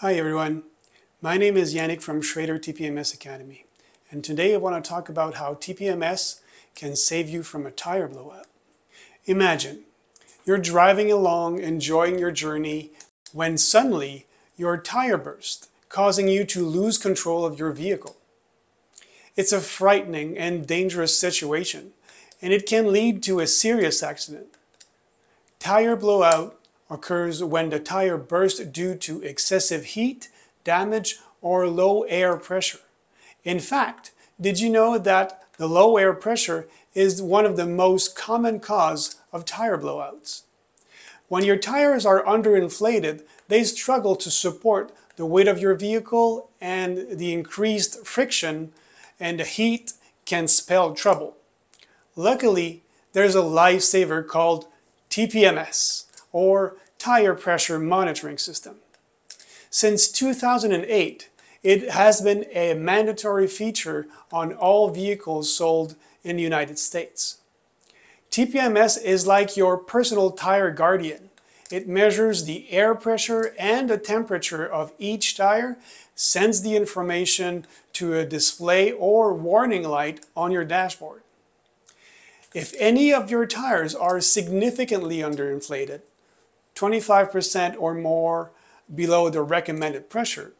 Hi everyone, my name is Yanick from Schrader TPMS Academy and today I want to talk about how TPMS can save you from a tire blowout. Imagine you're driving along enjoying your journey when suddenly your tire burst, causing you to lose control of your vehicle. It's a frightening and dangerous situation and it can lead to a serious accident. Tire blowout occurs when the tire bursts due to excessive heat, damage, or low air pressure. In fact, did you know that the low air pressure is one of the most common cause of tire blowouts? When your tires are underinflated, they struggle to support the weight of your vehicle and the increased friction and the heat can spell trouble. Luckily, there's a lifesaver called TPMS or tire pressure monitoring system. Since 2008, it has been a mandatory feature on all vehicles sold in the United States. TPMS is like your personal tire guardian. It measures the air pressure and the temperature of each tire, sends the information to a display or warning light on your dashboard. If any of your tires are significantly underinflated, 25% or more below the recommended pressure,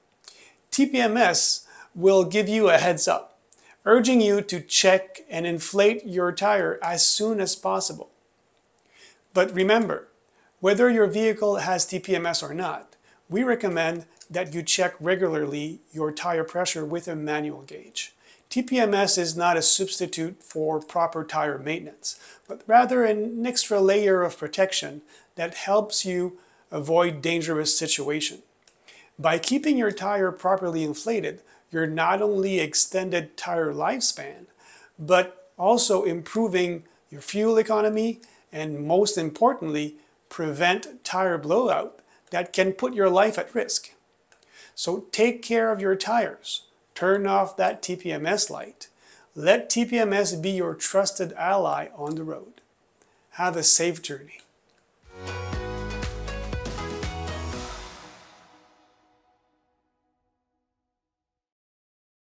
TPMS will give you a heads up, urging you to check and inflate your tire as soon as possible. But remember, whether your vehicle has TPMS or not, we recommend that you check regularly your tire pressure with a manual gauge. TPMS is not a substitute for proper tire maintenance, but rather an extra layer of protection that helps you avoid dangerous situations. By keeping your tire properly inflated, you're not only extended tire lifespan, but also improving your fuel economy and most importantly, prevent tire blowout that can put your life at risk. So take care of your tires. Turn off that TPMS light. Let TPMS be your trusted ally on the road. Have a safe journey.